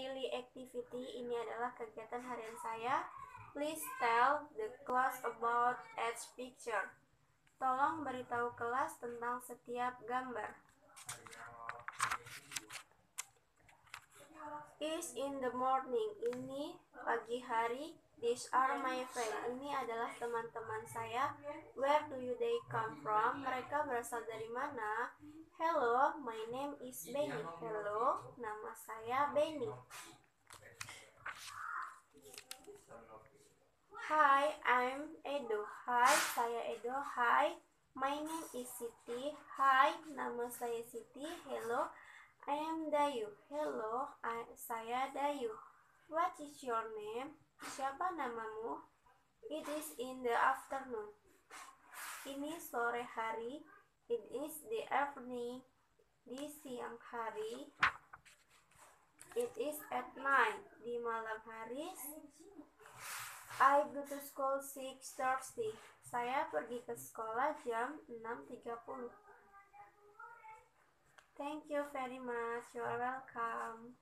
daily activity. Ini adalah kegiatan harian saya. Please tell the class about each picture. Tolong beritahu kelas tentang setiap gambar. Is in the morning. Ini pagi hari. These are my friends. Ini adalah teman-teman saya. Where do you they come from? Mereka berasal dari mana? Hello, my name is Benny. Hello, nama saya Benny. Hi, I'm Edo. Hi, saya Edo. Hi, my name is Siti. Hi, nama saya Siti. Hello, I am Dayu. Hello, I, saya Dayu. What is your name? Siapa namamu? It is in the afternoon. Ini sore hari. It is the evening. Di siang hari. It is at night. Di malam hari. I go to school 6.30. Saya pergi ke sekolah jam 6.30. Thank you very much. You are welcome.